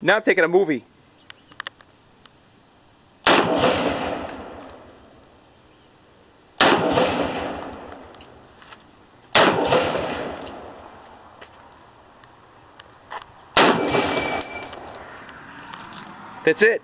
Now I'm taking a movie. That's it.